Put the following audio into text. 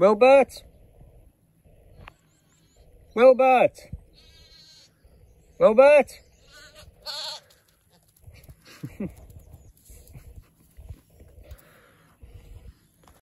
Wilbert? Wilbert? Wilbert?